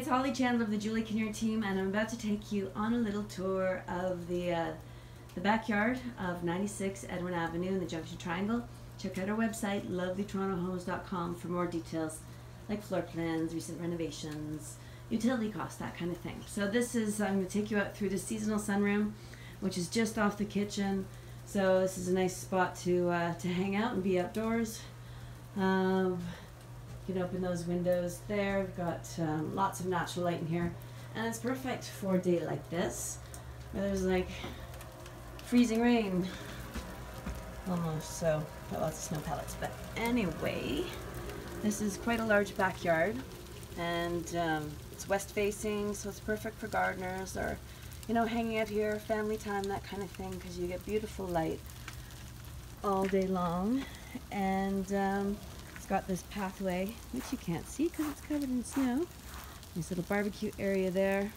it's Holly Chandler of the Julie Kinnear team, and I'm about to take you on a little tour of the uh, the backyard of 96 Edwin Avenue in the Junction Triangle. Check out our website, lovelytorontohomes.com, for more details like floor plans, recent renovations, utility costs, that kind of thing. So this is I'm going to take you out through the seasonal sunroom, which is just off the kitchen. So this is a nice spot to uh, to hang out and be outdoors. Um, can open those windows there. We've got um, lots of natural light in here. And it's perfect for a day like this, where there's like freezing rain. Almost, so got lots of snow pellets. But anyway, this is quite a large backyard. And um, it's west facing, so it's perfect for gardeners or, you know, hanging out here, family time, that kind of thing, because you get beautiful light all day long. And um, got this pathway, which you can't see because it's covered in snow. Nice little barbecue area there.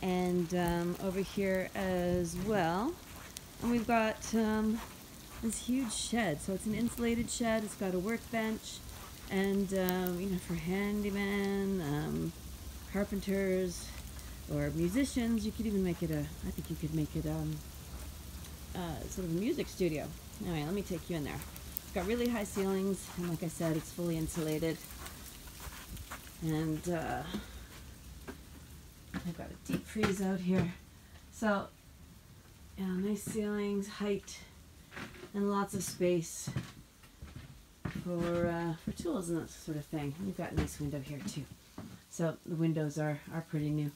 And um, over here as well. And we've got um, this huge shed. So it's an insulated shed. It's got a workbench. And, um, you know, for handymen, um, carpenters, or musicians, you could even make it a, I think you could make it um, uh, sort of a music studio. Anyway, let me take you in there got really high ceilings, and like I said, it's fully insulated. And uh, I've got a deep freeze out here. So, yeah, nice ceilings, height, and lots of space for uh, for tools and that sort of thing. We've got a nice window here too. So the windows are, are pretty new.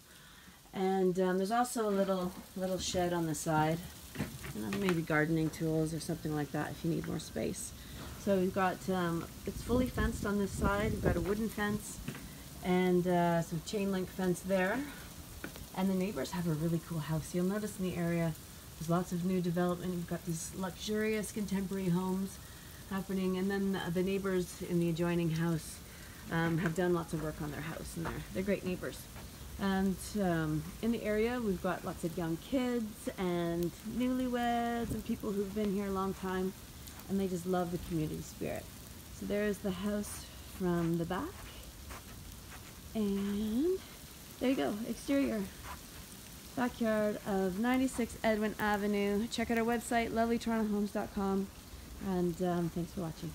And um, there's also a little little shed on the side. Maybe gardening tools or something like that if you need more space. So we've got, um, it's fully fenced on this side. We've got a wooden fence and uh, some chain link fence there. And the neighbors have a really cool house. You'll notice in the area, there's lots of new development. We've got these luxurious contemporary homes happening. And then the, the neighbors in the adjoining house um, have done lots of work on their house and they're, they're great neighbors. And um, in the area, we've got lots of young kids and newlyweds and people who've been here a long time and they just love the community spirit. So there's the house from the back. And there you go, exterior. Backyard of 96 Edwin Avenue. Check out our website, lovelytorontohomes.com. And um, thanks for watching.